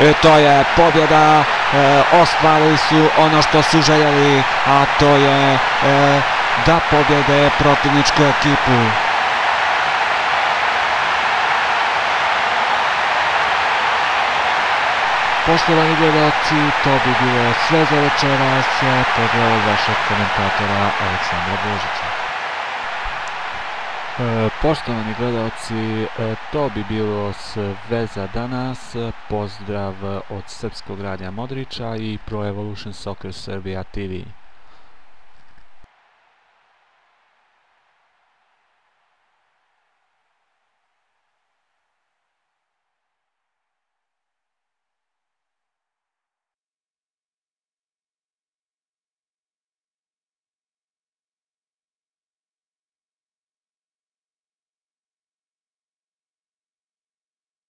E, to je pobjeda, e, ostvarili su ono što su željeli, a to je e, da pobjede protivničku ekipu. Poštovani gledalci, to bi bilo sve za večeras. Pozdrav vašeg komentatora Aleksandra Božića. E, poštovani gledalci, e, to bi bilo sve za danas. Pozdrav od Srpskog radija Modrića i Pro Evolution Soccer Serbia TV.